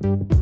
Bye.